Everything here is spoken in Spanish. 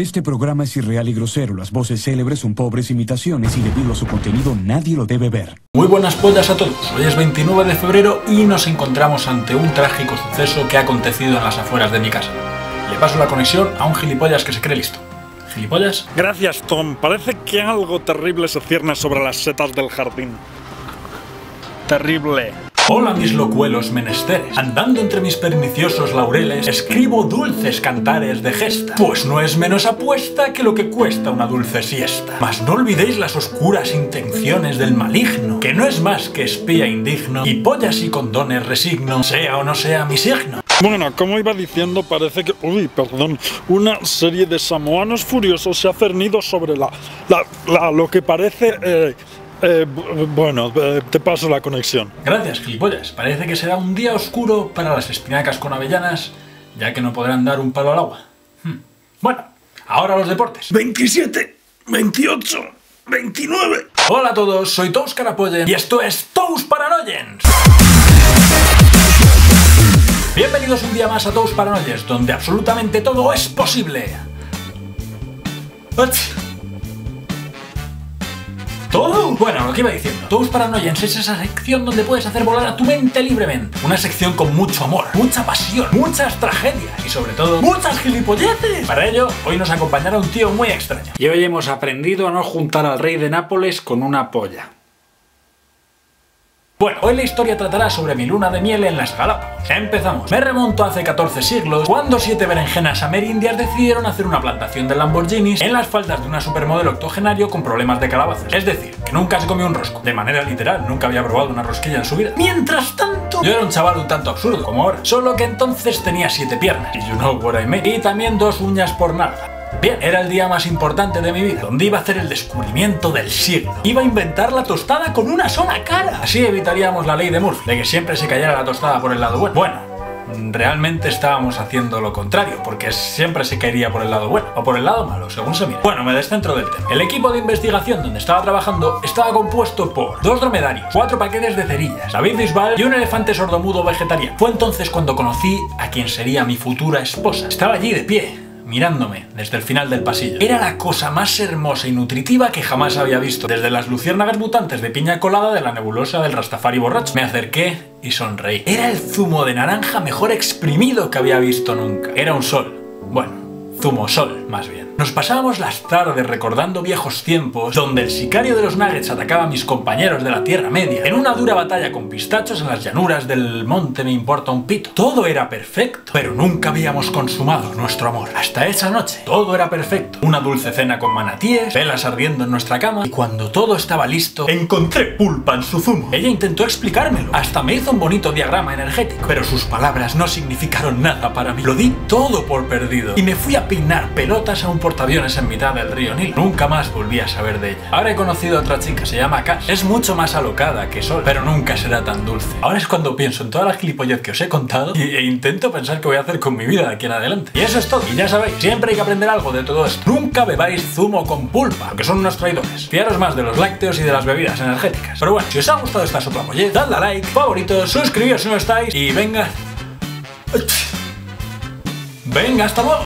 Este programa es irreal y grosero. Las voces célebres son pobres imitaciones y debido a su contenido nadie lo debe ver. Muy buenas pollas a todos. Hoy es 29 de febrero y nos encontramos ante un trágico suceso que ha acontecido en las afueras de mi casa. Le paso la conexión a un gilipollas que se cree listo. ¿Gilipollas? Gracias, Tom. Parece que algo terrible se cierne sobre las setas del jardín. Terrible. Hola mis locuelos menesteres, andando entre mis perniciosos laureles, escribo dulces cantares de gesta, pues no es menos apuesta que lo que cuesta una dulce siesta. Mas no olvidéis las oscuras intenciones del maligno, que no es más que espía indigno, y pollas y condones resigno, sea o no sea mi signo. Bueno, como iba diciendo, parece que... Uy, perdón. Una serie de samoanos furiosos se ha cernido sobre la... la, la lo que parece... Eh, eh, bueno, eh, te paso la conexión. Gracias, gilipollas. Parece que será un día oscuro para las espinacas con avellanas, ya que no podrán dar un palo al agua. Hmm. Bueno, ahora los deportes. 27, 28, 29. Hola a todos, soy Tous Carapoyen y esto es Tous Paranoyens. Bienvenidos un día más a Tous Paranoyens, donde absolutamente todo es posible. ¡Ach! ¿Todo? Bueno, lo que iba diciendo. Tous Paranoians es esa sección donde puedes hacer volar a tu mente libremente. Una sección con mucho amor, mucha pasión, muchas tragedias y sobre todo, muchas gilipolleces. Para ello, hoy nos acompañará un tío muy extraño. Y hoy hemos aprendido a no juntar al rey de Nápoles con una polla. Bueno, hoy la historia tratará sobre mi luna de miel en las Galápagos. Empezamos. Me remonto hace 14 siglos, cuando siete berenjenas amerindias decidieron hacer una plantación de Lamborghinis en las faldas de una supermodelo octogenario con problemas de calabazas. Es decir, que nunca se comió un rosco. De manera literal, nunca había probado una rosquilla en su vida. Mientras tanto, yo era un chaval un tanto absurdo como ahora. Solo que entonces tenía siete piernas. Y you know también dos uñas por nada. Bien, era el día más importante de mi vida, donde iba a hacer el descubrimiento del siglo. Iba a inventar la tostada con una sola cara. Así evitaríamos la ley de Murphy, de que siempre se cayera la tostada por el lado bueno. Bueno, realmente estábamos haciendo lo contrario, porque siempre se caería por el lado bueno, o por el lado malo, según se mire. Bueno, me descentro del tema. El equipo de investigación donde estaba trabajando estaba compuesto por dos dromedarios, cuatro paquetes de cerillas, David Bisbal y un elefante sordomudo vegetariano. Fue entonces cuando conocí a quien sería mi futura esposa. Estaba allí de pie, mirándome desde el final del pasillo. Era la cosa más hermosa y nutritiva que jamás había visto, desde las luciérnagas mutantes de piña colada de la nebulosa del Rastafari borracho. Me acerqué y sonreí. Era el zumo de naranja mejor exprimido que había visto nunca. Era un sol. Bueno, zumo sol, más bien. Nos pasábamos las tardes recordando viejos tiempos donde el sicario de los Nuggets atacaba a mis compañeros de la Tierra Media en una dura batalla con pistachos en las llanuras del monte me importa un pito. Todo era perfecto, pero nunca habíamos consumado nuestro amor. Hasta esa noche, todo era perfecto. Una dulce cena con manatíes, velas ardiendo en nuestra cama y cuando todo estaba listo, encontré pulpa en su zumo. Ella intentó explicármelo, hasta me hizo un bonito diagrama energético, pero sus palabras no significaron nada para mí. Lo di todo por perdido y me fui a pinar pelotas a un portaaviones en mitad del río Nil. Nunca más volví a saber de ella. Ahora he conocido a otra chica, se llama Cash. Es mucho más alocada que Sol, pero nunca será tan dulce. Ahora es cuando pienso en toda la gilipollez que os he contado y, e intento pensar qué voy a hacer con mi vida de aquí en adelante. Y eso es todo. Y ya sabéis, siempre hay que aprender algo de todo esto. Nunca bebáis zumo con pulpa, que son unos traidores. Fiaros más de los lácteos y de las bebidas energéticas. Pero bueno, si os ha gustado esta soplapollez, dadle a like, favoritos, suscribíos si no estáis y venga... Venga, hasta luego.